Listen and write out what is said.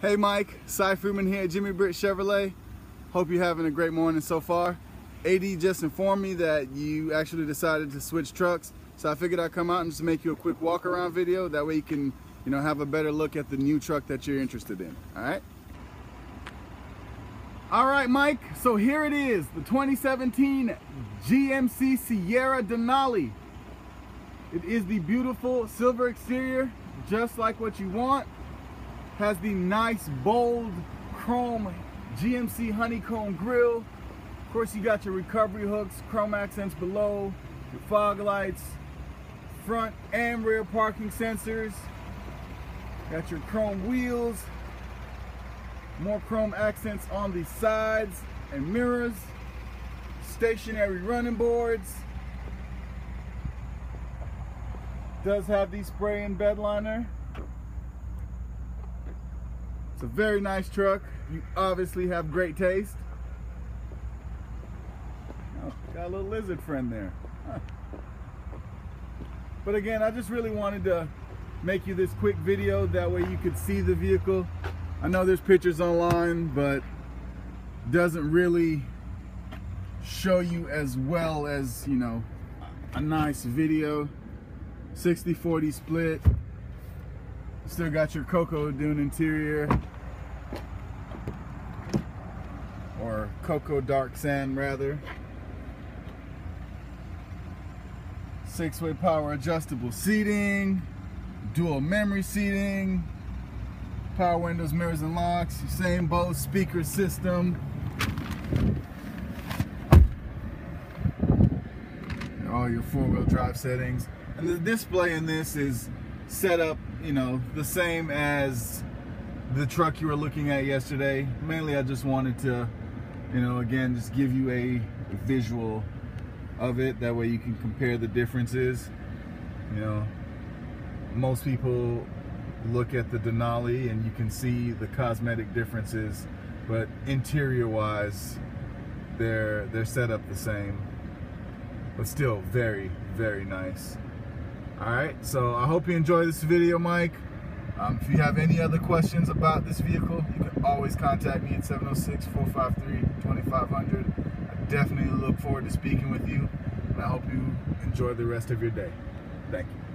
Hey Mike, Cy Freeman here at Jimmy Britt Chevrolet. Hope you're having a great morning so far. AD just informed me that you actually decided to switch trucks, so I figured I'd come out and just make you a quick walk around video. That way you can, you know, have a better look at the new truck that you're interested in. All right. All right, Mike. So here it is, the 2017 GMC Sierra Denali. It is the beautiful silver exterior, just like what you want has the nice bold chrome GMC honeycomb grille. Of course, you got your recovery hooks, chrome accents below, your fog lights, front and rear parking sensors. Got your chrome wheels, more chrome accents on the sides and mirrors, stationary running boards. Does have the spray and bed liner. It's a very nice truck. You obviously have great taste. Oh, got a little lizard friend there. But again, I just really wanted to make you this quick video. That way you could see the vehicle. I know there's pictures online, but doesn't really show you as well as, you know, a nice video. 60-40 split. Still got your Cocoa Dune interior. Or Cocoa Dark Sand, rather. Six-way power adjustable seating. Dual memory seating. Power windows, mirrors, and locks. Same Bose speaker system. All your four-wheel drive settings. And the display in this is set up, you know, the same as the truck you were looking at yesterday. Mainly I just wanted to, you know, again, just give you a visual of it. That way you can compare the differences. You know, most people look at the Denali and you can see the cosmetic differences, but interior wise, they're, they're set up the same, but still very, very nice. All right, so I hope you enjoy this video, Mike. Um, if you have any other questions about this vehicle, you can always contact me at 706-453-2500. I definitely look forward to speaking with you, and I hope you enjoy the rest of your day. Thank you.